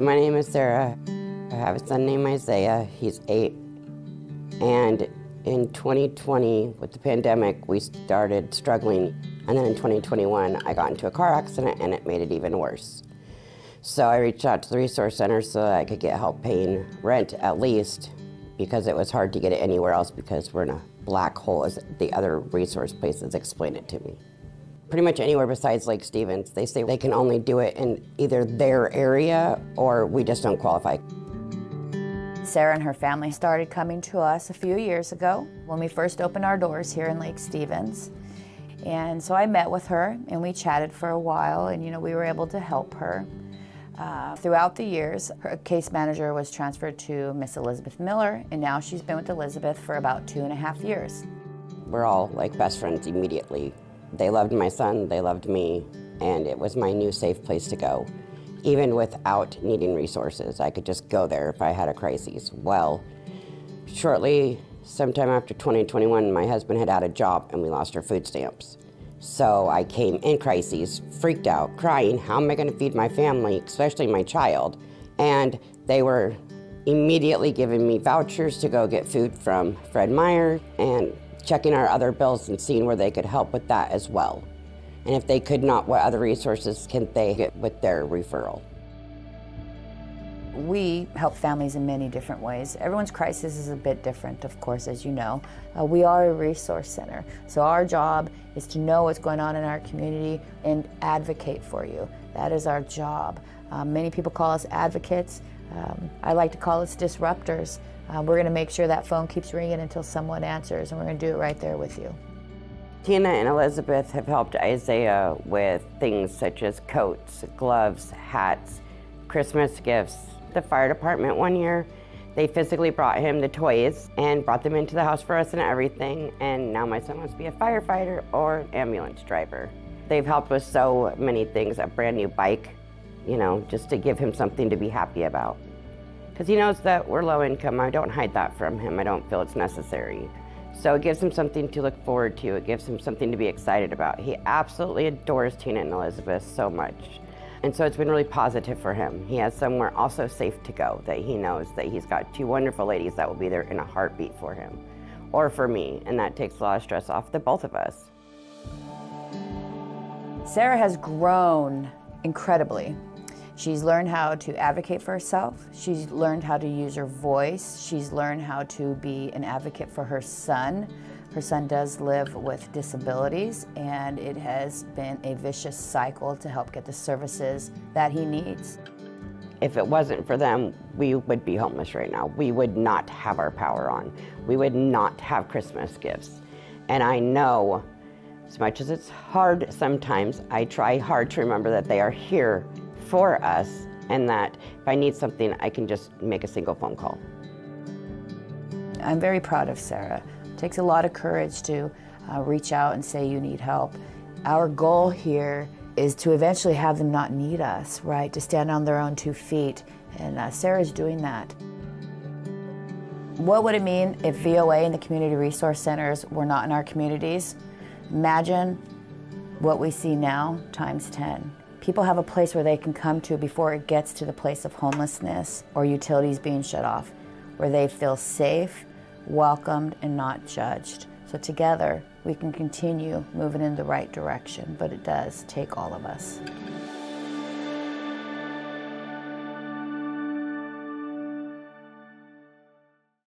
My name is Sarah. I have a son named Isaiah. He's eight. And in 2020, with the pandemic, we started struggling. And then in 2021, I got into a car accident and it made it even worse. So I reached out to the Resource Center so that I could get help paying rent at least because it was hard to get it anywhere else because we're in a black hole, as the other resource places explained it to me. Pretty much anywhere besides Lake Stevens, they say they can only do it in either their area or we just don't qualify. Sarah and her family started coming to us a few years ago when we first opened our doors here in Lake Stevens. And so I met with her and we chatted for a while and you know we were able to help her. Uh, throughout the years, her case manager was transferred to Miss Elizabeth Miller, and now she's been with Elizabeth for about two and a half years. We're all like best friends immediately. They loved my son, they loved me, and it was my new safe place to go. Even without needing resources, I could just go there if I had a crisis. Well, shortly, sometime after 2021, my husband had had a job and we lost our food stamps. So I came in crises, freaked out, crying, how am I going to feed my family, especially my child? And they were immediately giving me vouchers to go get food from Fred Meyer and checking our other bills and seeing where they could help with that as well. And if they could not, what other resources can they get with their referral? We help families in many different ways. Everyone's crisis is a bit different, of course, as you know. Uh, we are a resource center, so our job is to know what's going on in our community and advocate for you. That is our job. Um, many people call us advocates. Um, I like to call us disruptors. Uh, we're going to make sure that phone keeps ringing until someone answers, and we're going to do it right there with you. Tina and Elizabeth have helped Isaiah with things such as coats, gloves, hats, Christmas gifts, the fire department one year. They physically brought him the toys and brought them into the house for us and everything. And now my son wants to be a firefighter or ambulance driver. They've helped with so many things, a brand new bike, you know, just to give him something to be happy about. Because he knows that we're low income. I don't hide that from him. I don't feel it's necessary. So it gives him something to look forward to. It gives him something to be excited about. He absolutely adores Tina and Elizabeth so much. And so it's been really positive for him. He has somewhere also safe to go that he knows that he's got two wonderful ladies that will be there in a heartbeat for him or for me. And that takes a lot of stress off the both of us. Sarah has grown incredibly. She's learned how to advocate for herself. She's learned how to use her voice. She's learned how to be an advocate for her son her son does live with disabilities, and it has been a vicious cycle to help get the services that he needs. If it wasn't for them, we would be homeless right now. We would not have our power on. We would not have Christmas gifts. And I know, as much as it's hard sometimes, I try hard to remember that they are here for us and that if I need something, I can just make a single phone call. I'm very proud of Sarah It takes a lot of courage to uh, reach out and say you need help. Our goal here is to eventually have them not need us, right? To stand on their own two feet. And uh, Sarah's doing that. What would it mean if VOA and the community resource centers were not in our communities? Imagine what we see now times 10. People have a place where they can come to before it gets to the place of homelessness or utilities being shut off, where they feel safe welcomed, and not judged. So together, we can continue moving in the right direction, but it does take all of us.